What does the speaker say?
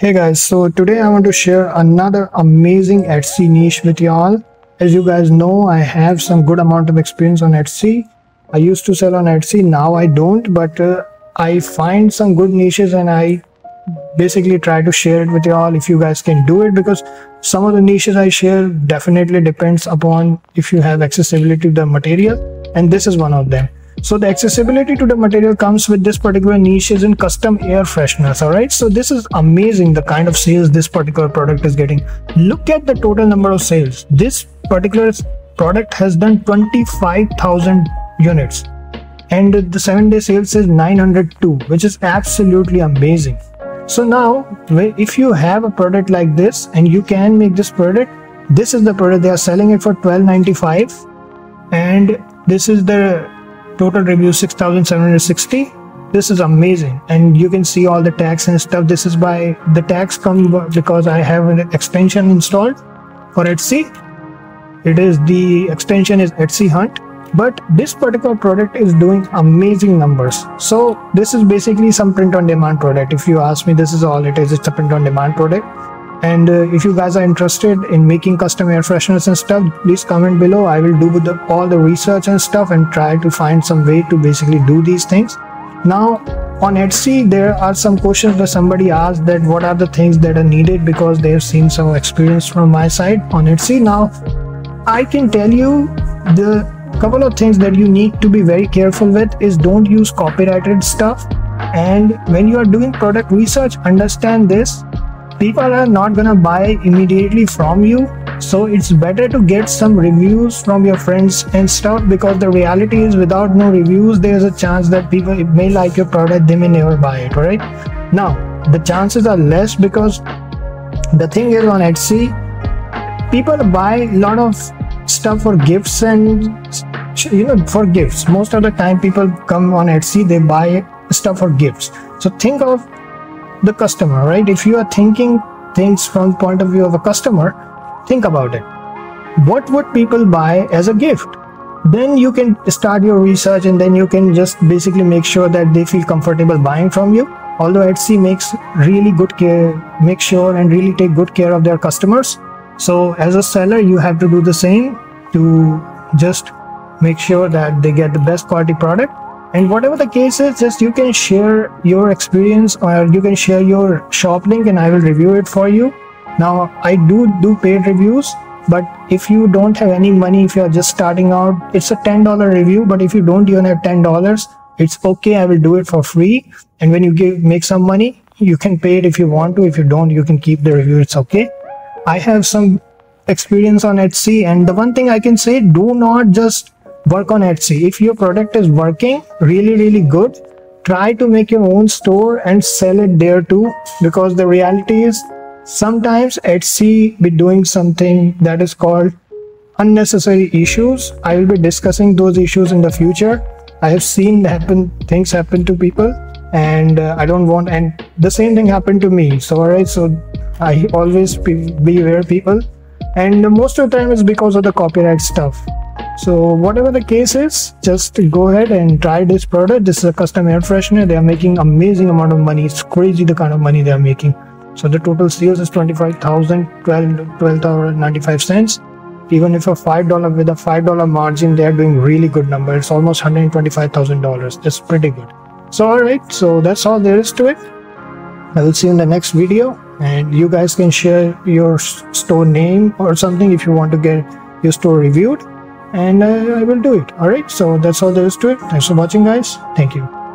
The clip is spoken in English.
Hey guys, so today I want to share another amazing Etsy niche with y'all. As you guys know, I have some good amount of experience on Etsy. I used to sell on Etsy, now I don't, but uh, I find some good niches and I basically try to share it with y'all if you guys can do it because some of the niches I share definitely depends upon if you have accessibility to the material and this is one of them. So the accessibility to the material comes with this particular niche is in custom air fresheners. All right. So this is amazing. The kind of sales this particular product is getting. Look at the total number of sales. This particular product has done 25,000 units and the seven day sales is 902, which is absolutely amazing. So now if you have a product like this and you can make this product, this is the product they are selling it for 12.95 and this is the total review 6760 this is amazing. And you can see all the tags and stuff. This is by the tags come because i have an extension installed for etsy. It is the extension is etsy hunt. But this particular product is doing amazing numbers. So this is basically some print on demand product. If you ask me this is all it is. It's a print on demand product and uh, if you guys are interested in making custom air fresheners and stuff please comment below. I will do the, all the research and stuff and try to find some way to basically do these things. Now on etsy there are some questions that somebody asked that what are the things that are needed because they have seen some experience from my side on etsy. Now i can tell you the couple of things that you need to be very careful with is don't use copyrighted stuff. And when you are doing product research understand this people are not gonna buy immediately from you. So it's better to get some reviews from your friends and stuff because the reality is without no reviews there's a chance that people may like your product they may never buy it right? Now the chances are less because the thing is on etsy people buy a lot of stuff for gifts and you know for gifts. Most of the time people come on etsy they buy stuff for gifts. So think of the customer right? If you are thinking things from point of view of a customer think about it. What would people buy as a gift? Then you can start your research and then you can just basically make sure that they feel comfortable buying from you. Although etsy makes really good care make sure and really take good care of their customers. So as a seller you have to do the same to just make sure that they get the best quality product and whatever the case is just you can share your experience or you can share your shop link and i will review it for you. Now i do do paid reviews but if you don't have any money if you're just starting out it's a $10 review but if you don't even have $10 it's okay i will do it for free. And when you give make some money you can pay it if you want to if you don't you can keep the review it's okay. I have some experience on etsy and the one thing i can say do not just work on Etsy. If your product is working really, really good, try to make your own store and sell it there too. Because the reality is sometimes Etsy be doing something that is called unnecessary issues. I will be discussing those issues in the future. I have seen happen things happen to people and uh, I don't want and the same thing happened to me. So alright, so I always be, be aware people and most of the time it's because of the copyright stuff so whatever the case is just go ahead and try this product. This is a custom air freshener. They are making amazing amount of money. It's crazy the kind of money they are making. So the total sales is 25,000 12 12 95 cents. Even if a five dollar with a five dollar margin they are doing really good number. It's almost 125,000 dollars. That's pretty good. So all right. So that's all there is to it. I will see you in the next video. And you guys can share your store name or something if you want to get your store reviewed and uh, I will do it. Alright, so that's all there is to it. Thanks for watching, guys. Thank you.